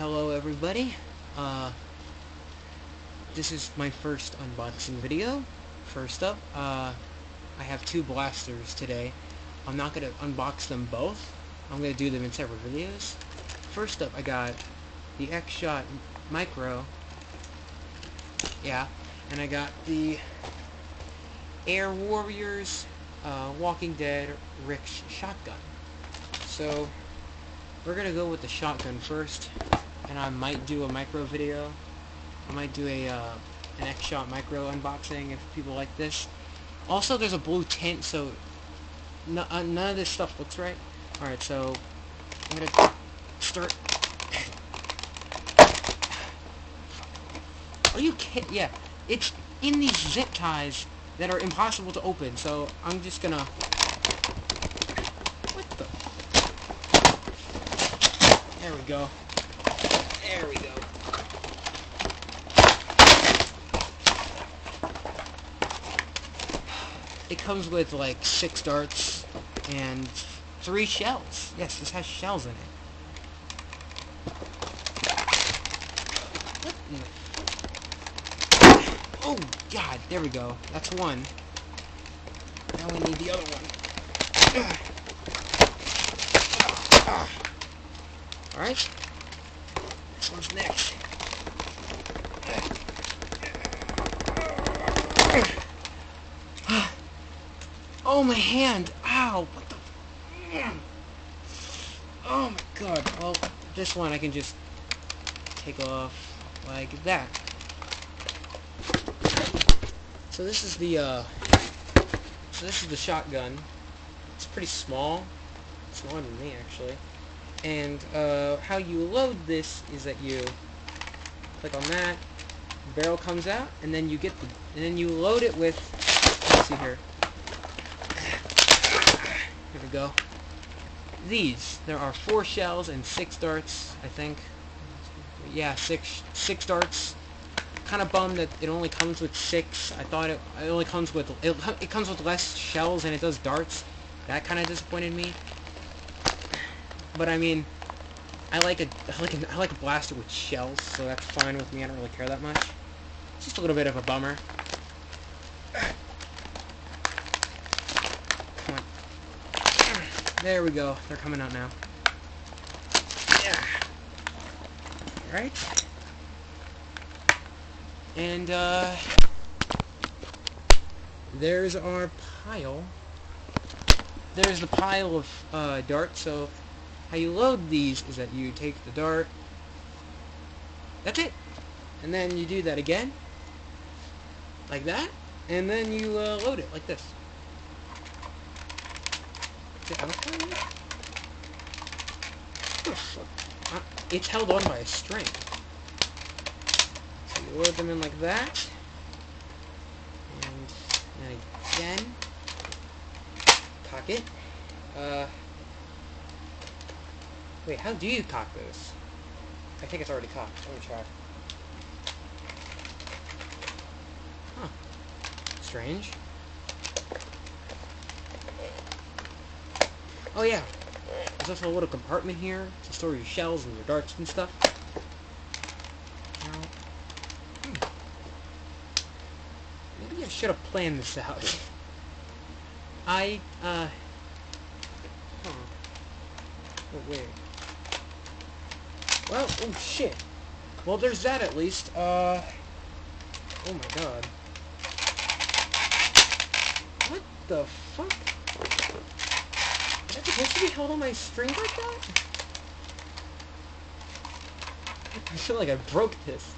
Hello everybody. Uh, this is my first unboxing video. First up, uh, I have two blasters today. I'm not going to unbox them both. I'm going to do them in separate videos. First up, I got the X-Shot Micro. Yeah. And I got the Air Warriors uh, Walking Dead Rick's Shotgun. So, we're going to go with the shotgun first, and I might do a micro video. I might do a uh, an X-Shot micro unboxing if people like this. Also, there's a blue tint, so uh, none of this stuff looks right. Alright, so I'm to start... Are you kidding? Yeah, it's in these zip ties that are impossible to open, so I'm just gonna... What the... There we go. There we go. It comes with like six darts and three shells. Yes, this has shells in it. Oh, God, there we go. That's one. Now we need the other one. Alright. One's next. Oh, my hand! Ow! What the... Oh, my God. Well, this one I can just take off like that. So this is the, uh, so this is the shotgun. It's pretty small. It's smaller than me, actually. And, uh, how you load this is that you click on that, barrel comes out, and then you get the, and then you load it with, let's see here. Here we go. These. There are four shells and six darts, I think. Yeah, six, six darts kind of bummed that it only comes with six. I thought it, it only comes with it, it comes with less shells and it does darts. That kind of disappointed me. But I mean, I like a I like a, I like a blaster with shells, so that's fine with me. I don't really care that much. It's just a little bit of a bummer. Come on. There we go. They're coming out now. Yeah. All right. And, uh, there's our pile. There's the pile of uh, darts, so how you load these is that you take the dart, that's it, and then you do that again, like that, and then you uh, load it like this. It's held on by a string. So You load them in like that. And then again, cock it. Uh, wait, how do you cock this? I think it's already cocked. Let me try. Huh. Strange. Oh yeah, there's also a little compartment here to store your shells and your darts and stuff. Now, hmm. Maybe I should have planned this out. I, uh... Huh. Oh, wait. Well, oh shit. Well, there's that at least. Uh... Oh my god. What the fuck? Is that supposed to be held on my string like that? I feel like I broke this.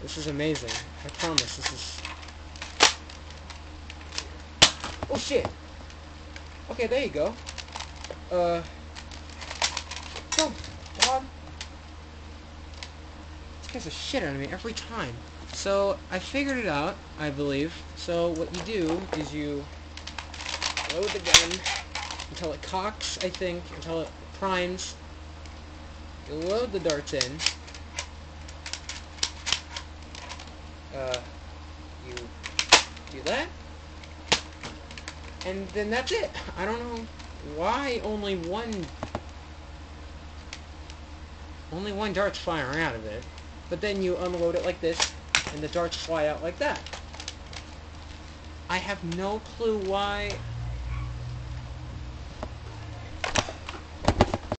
This is amazing. I promise this is... Oh shit! Okay, there you go. Uh... Oh, God. This a shit out of me every time. So, I figured it out, I believe. So, what you do is you load the gun until it cocks, I think, until it primes. You load the darts in. uh, you do that, and then that's it. I don't know why only one only one dart's firing out of it. But then you unload it like this, and the darts fly out like that. I have no clue why